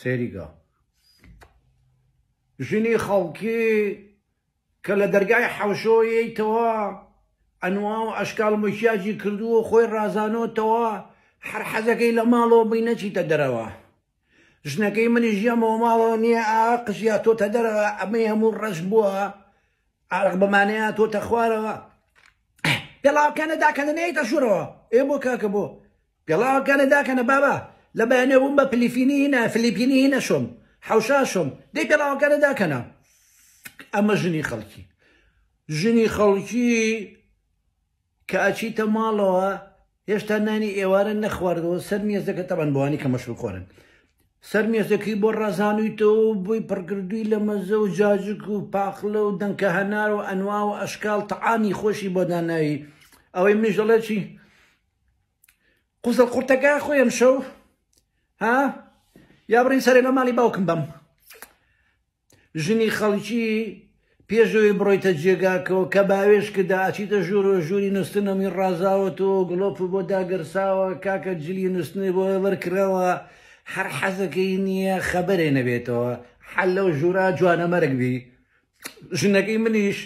سەیریگە ژنی خەڵکی کە لە دەرگای حەوشۆیەیتەوە ئەنوا و ئەشکال مکیاجی کردووە خۆی ڕازانۆتەوە هەر حەزەکەی لە ماڵەوە بی نەچیتە دەرەوە ژنەکەی منی ژیەمەوە ماڵەوە نییە ئا قژیا تۆتە دەرەوە ئەمەی هەموو ڕەش بووە ئارق بەمانەیە تۆتە خوارەوە پێڵاوکەنە داکەنە نەیتە شوورەوە ئێ بۆ کاکە بۆ پێڵاوەکانت داکەنە بابە لە بەیانیۆ بووم بە پلیفینی هینە فلیپینی هینە شۆم حەوشا شۆم دەی پێڵاوەکانت داکەنە ئەمە ژنی خەڵکی ژنی خەڵکی کە ئەچیتە ماڵەوە هێشتا نانی ئێوارە نەخواردەوە سەر مێزەکە تەبەن بۆوانی کە مەشروب خۆرن سەر مێزەکەی بۆ ڕازانویتەوە بۆی پڕکردووی لە مەزە و جاجک و پاقلە و دەنکە هەنار و ئەنوا و ئەشکال تەعامی خۆشی بۆ داناوی ئەوەی منیش دەڵێ چی قوزە قورتەکە خۆی ئەم شەو ها یا بڕین سەرێ لە ماڵی باوکم بم ژنی خەڵکی پێشەوەی بڕۆیتە جێگاکەەوە کە باوێش کردا ئەچیتە ژوور و ژووری نووسنەمی ڕازاوە تۆ گڵۆپ بۆ داگەرساوە کاکە جلی نووسنێ بۆ بەرکراوە هەر حەزەکەی نییە خەبەرێ نەبێتەوە حەل لەو ژوورا جوانە مەرگ بی ژنەکەی منیش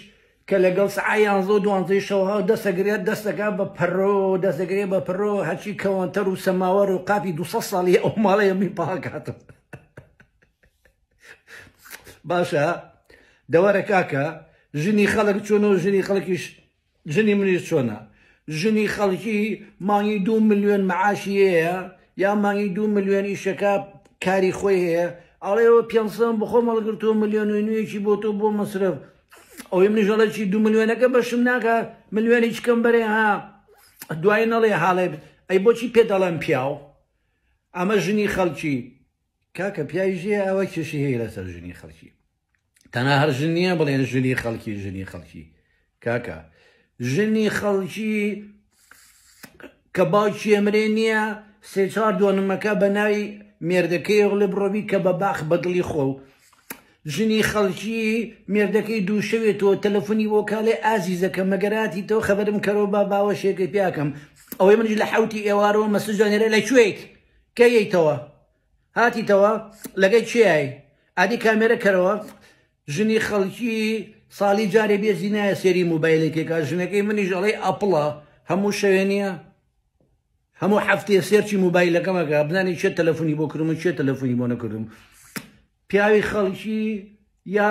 کە لەگەڵ سەعا یانزەو دوانزەی شەوهاو دەستەگرێت دەستەکە بە پەرۆ دەستەگرێ بە پەرۆ هەرچی کەوانتەر و سەماوەر و قاپی دو سەد ساڵی ئەو ماڵەیە من پاکاتم باشە دەوەرە کاکە ژنی خەڵک چۆنەوە ژنی خەڵکیش ژنی منیش چۆنە ژنی خەڵکی مانگی دوو ملیۆن معاشی هەیە یا مانگی دوو ملیۆن ئیشەکە کاری خۆی هەیە ئەڵێ ئەوە پێنسەم بخۆ مەڵگرتۆ ملیۆن و نوێکی بۆ تۆ بۆ مەسرف ئەوەی منیژەڵێکی دوو ملیۆنەکە بەشم ناکە ملیۆنی چکەم بەرێ ها دوای نەڵێ حاڵێ ئەی بۆچی پێ دەڵێن پیاو ئەمە ژنی خەڵکی کاکە پیاویژێ ئەوە کێشی هەیە لەسەر ژنی خەڵکی تەنها هەر ژن نییە بڵێن ژنی خەڵکی ژنی خەڵکی کاکە ژنی خەڵکی کە باوکی ئەمرێ نییە سێ چوار دۆنمەکە بە ناوی مێردەکەی ڕڵێ بڕۆبی کە بە باخ بەدڵی خۆ و ژنی خەڵکی مێردەکەی دووشەوێت تۆ تەلەفۆنی بۆ کاڵێ ئازیزەکە مەگەراتی تۆ خەبرم کەەوە با باوە شێکە پیاکەم ئەوەی منیش لە حوتی ئێوارەوە مەسجانێرە لە کوێیت کەیتەوە هاتیتەوە لەگەی کێای ئادی کامێرە کەرەوە ژنی خەڵکی ساڵی جارێ بێزی نایە سێری موبایلێکێکا ژنەکەی منیش ئەڵی ئەپڵە هەموو شەوێ نییە هەموو هەفتێ سێرچی موبایلەکەمەکە بزانانی چێت تەلەفۆنی بۆ کردم و چێت تەلەفۆنی بۆ نەکردم پیاوی خەڵکی یا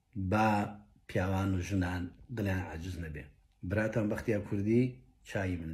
با پیاوان و ژنان دڵیان عاجز نەبێ براتان بەختیار کوردی چای من.